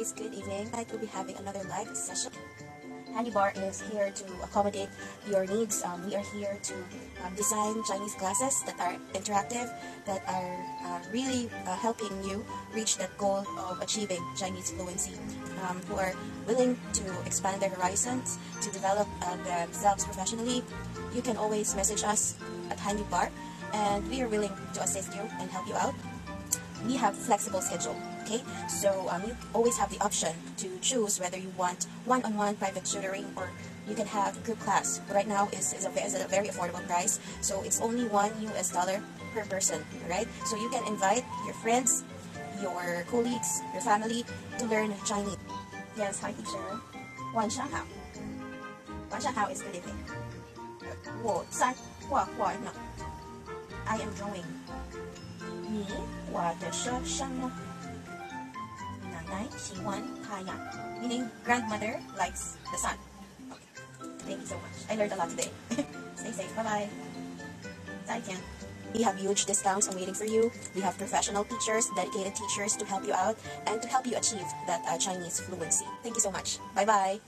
guys, good evening. Tonight we'll be having another live session. HanyuBar is here to accommodate your needs. Um, we are here to um, design Chinese classes that are interactive, that are uh, really uh, helping you reach that goal of achieving Chinese fluency, um, who are willing to expand their horizons, to develop uh, themselves professionally. You can always message us at HanyuBar, and we are willing to assist you and help you out we have flexible schedule okay so um, you always have the option to choose whether you want one-on-one -on -one private tutoring or you can have group class right now is, is, a, is a very affordable price so it's only one US dollar per person right so you can invite your friends your colleagues your family to learn Chinese yes hi teacher 晚上好晚上好 is good evening 我在画画呢 I am drawing 你画的是什么？奶奶喜欢太阳，meaning grandmother likes the sun. Thank you so much. I learned a lot today. Stay safe. Bye bye. 再见. We have huge discounts waiting for you. We have professional teachers, dedicated teachers to help you out and to help you achieve that uh, Chinese fluency. Thank you so much. Bye bye.